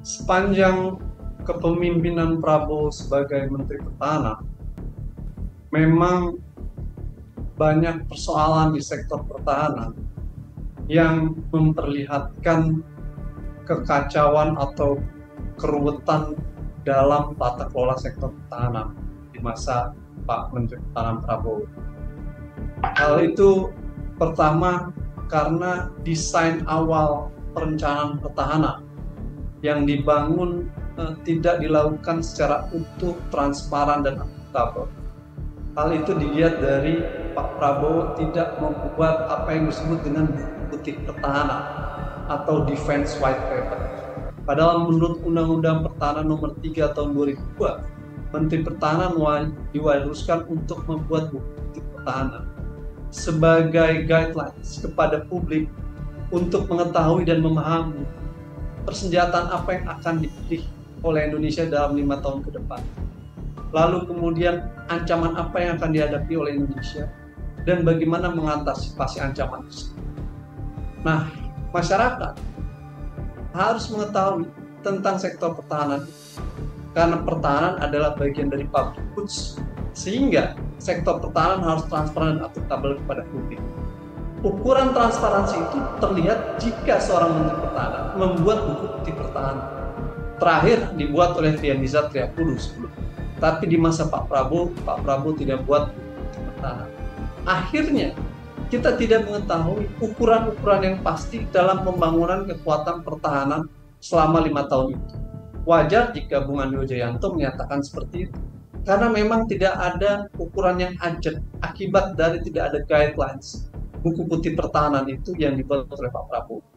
sepanjang kepemimpinan Prabowo sebagai Menteri Pertahanan, memang banyak persoalan di sektor pertahanan yang memperlihatkan kekacauan atau keruwetan dalam tata kelola sektor pertahanan di masa Pak Menteri Pertahanan Prabowo. Hal itu pertama karena desain awal perencanaan pertahanan yang dibangun eh, tidak dilakukan secara utuh, transparan dan akuntabel. Hal itu dilihat dari Pak Prabowo tidak membuat apa yang disebut dengan putih pertahanan atau defense white paper. Padahal menurut Undang-Undang Pertahanan Nomor 3 Tahun 2002, Menteri Pertahanan diwariskan untuk membuat bukti pertahanan sebagai guidelines kepada publik untuk mengetahui dan memahami persenjataan apa yang akan dipilih oleh Indonesia dalam lima tahun ke depan. Lalu kemudian ancaman apa yang akan dihadapi oleh Indonesia dan bagaimana mengantisipasi ancaman itu. Nah, masyarakat harus mengetahui tentang sektor pertahanan karena pertahanan adalah bagian dari public goods sehingga sektor pertahanan harus transparan dan akuntabel kepada publik. Ukuran transparansi itu terlihat jika seorang menteri pertahanan membuat buku putih pertahanan. Terakhir dibuat oleh Trianiza Triakudu sebelum. Tapi di masa Pak Prabowo, Pak Prabowo tidak buat buku putih pertahanan. Akhirnya kita tidak mengetahui ukuran-ukuran yang pasti dalam pembangunan kekuatan pertahanan selama lima tahun itu. Wajar jika Bung Andi Jayanto menyatakan seperti itu karena memang tidak ada ukuran yang ajak akibat dari tidak ada guidelines buku putih pertahanan itu yang dibuat oleh Pak Prabowo.